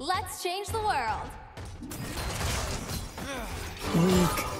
Let's change the world. Weak.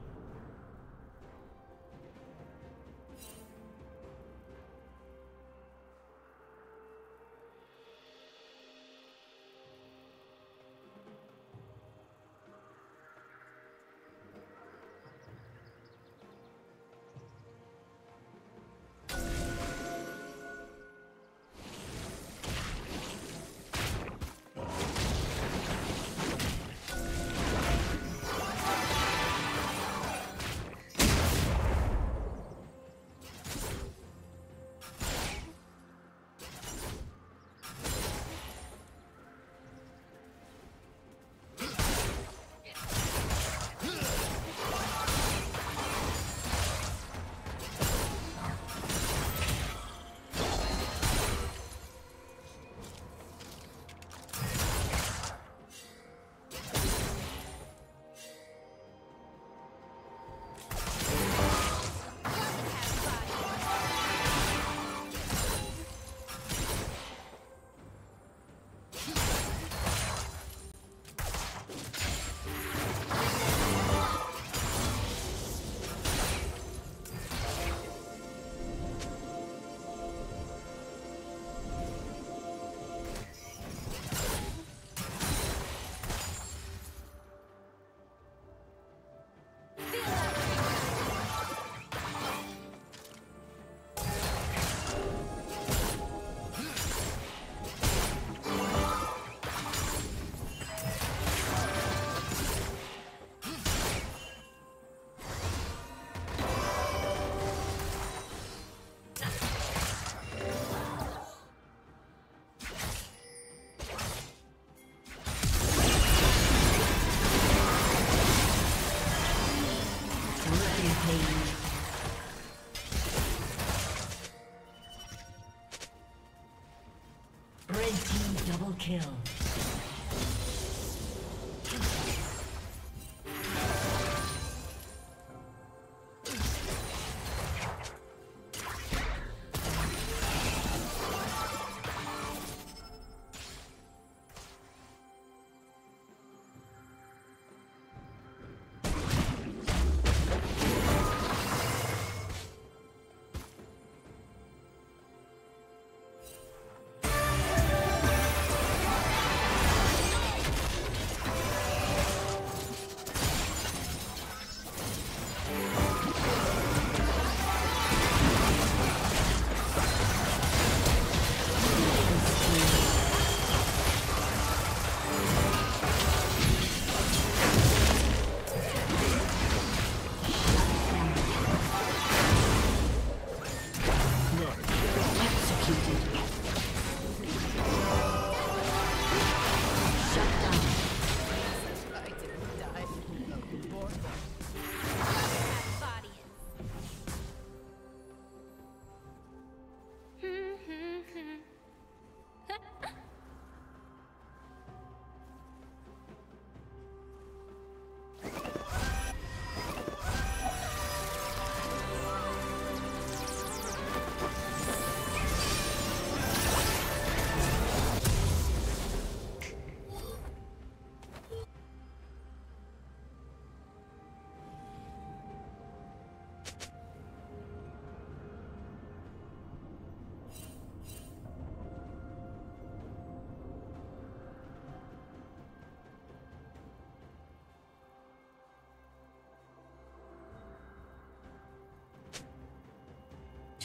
Kill.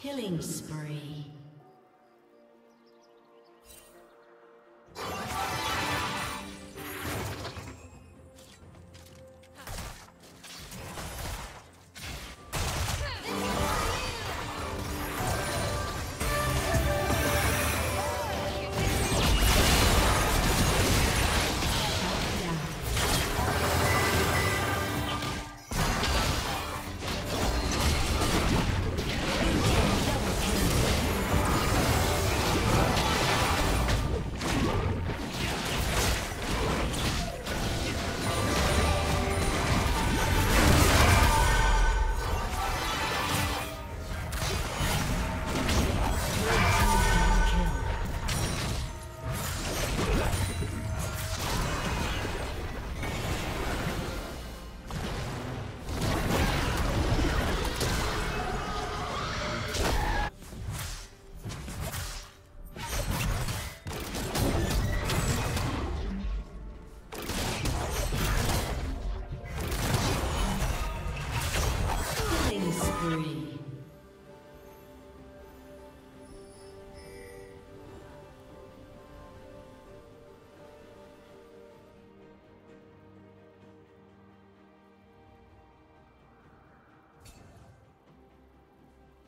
Killing spree.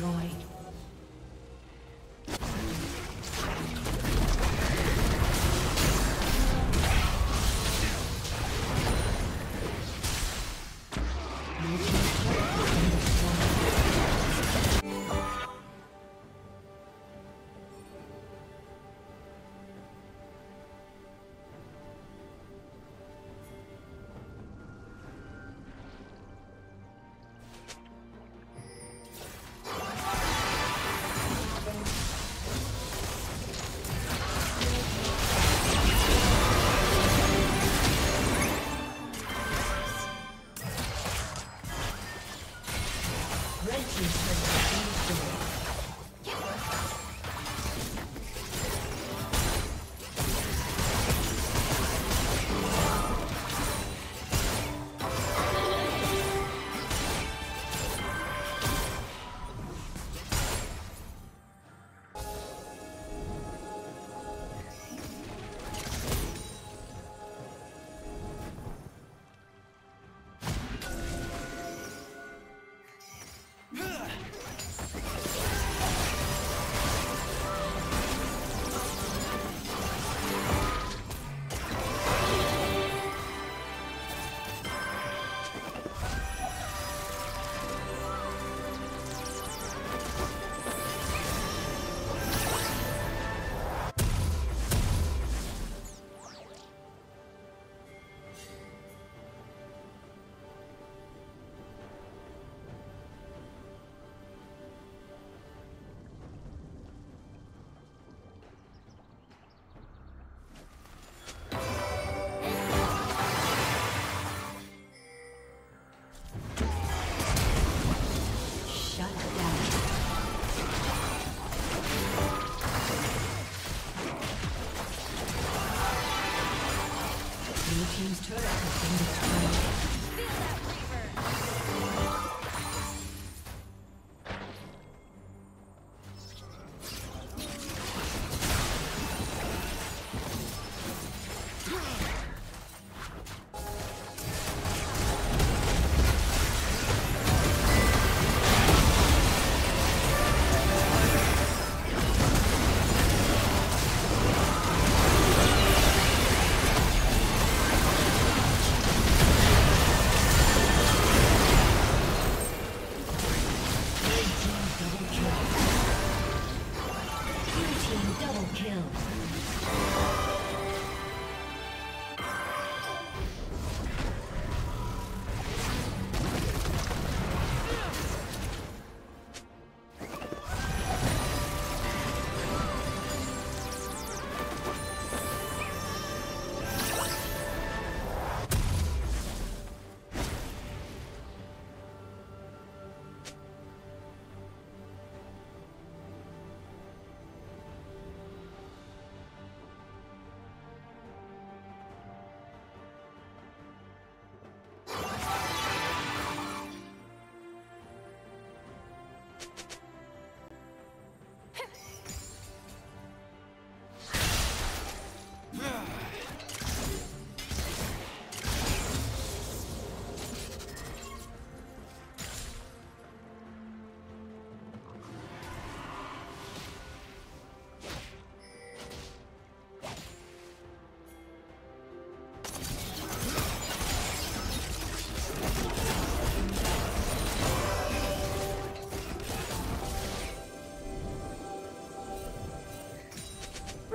Destroyed.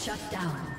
Shut down.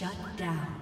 Shut down.